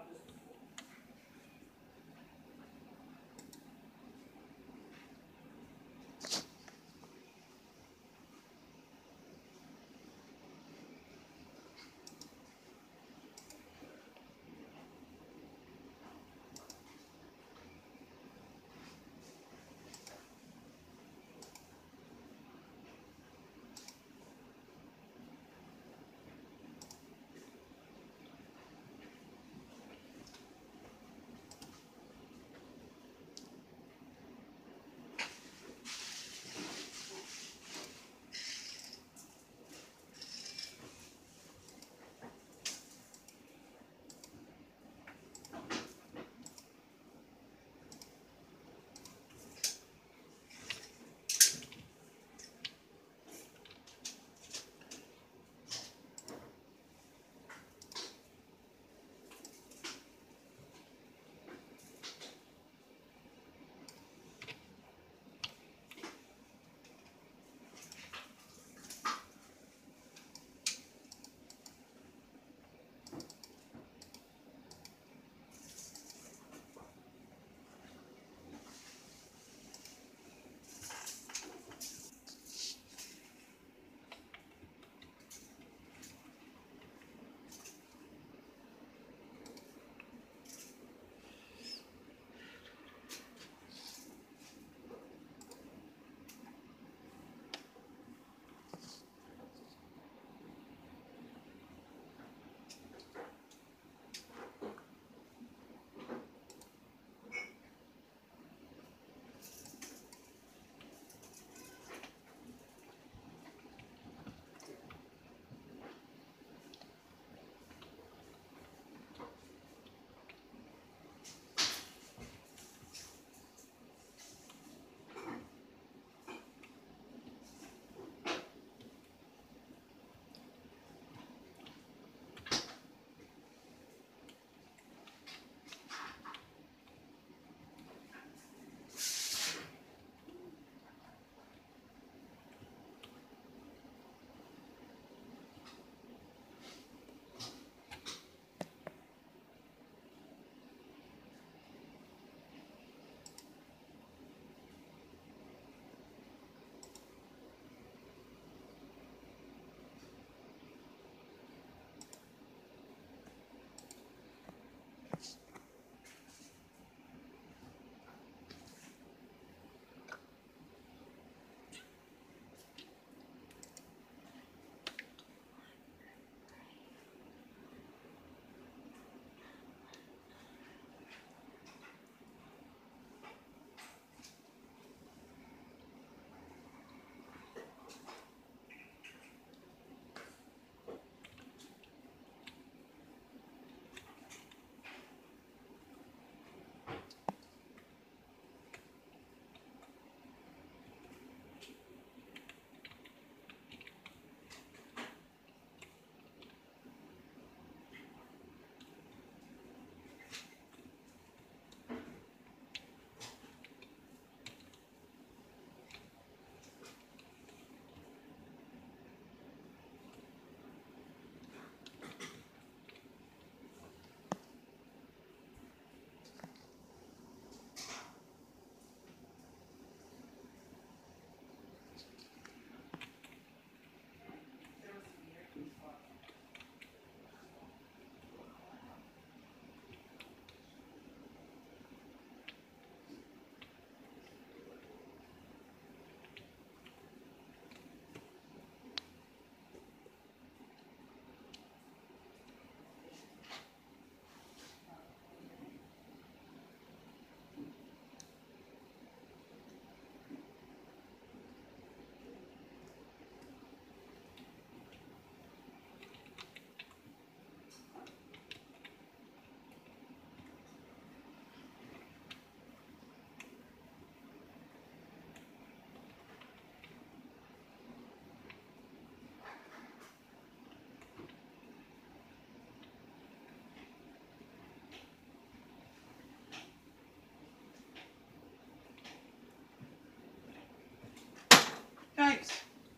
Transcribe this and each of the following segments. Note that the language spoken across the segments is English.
just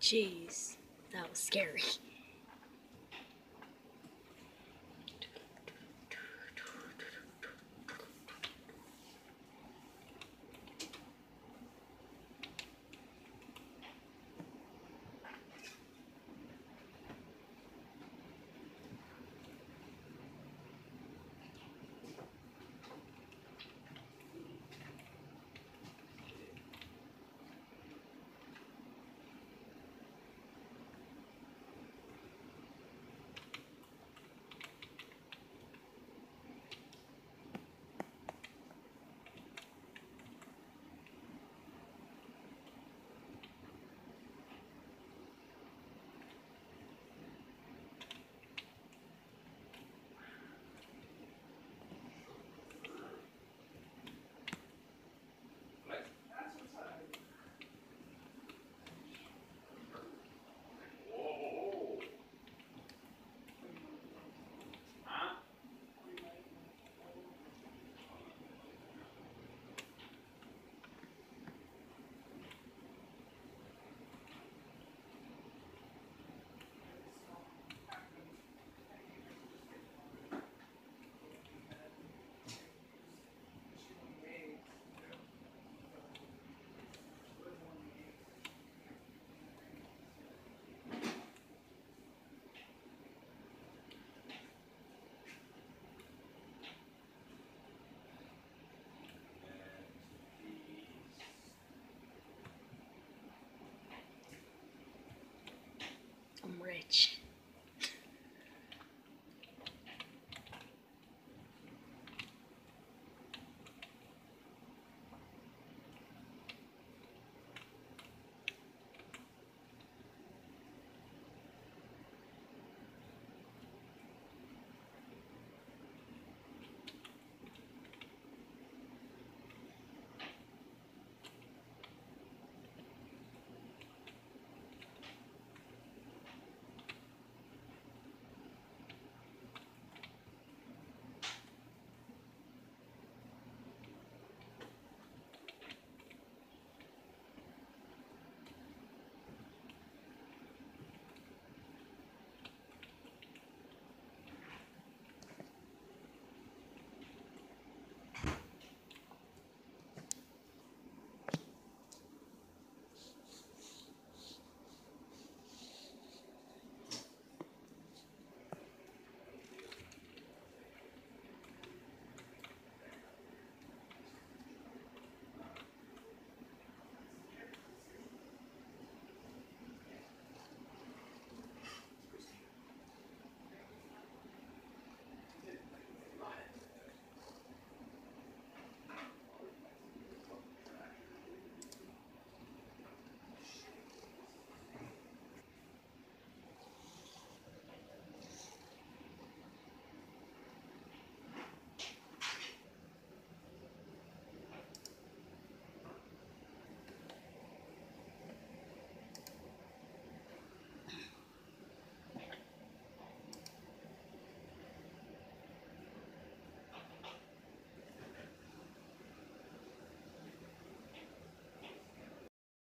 Jeez, that was scary.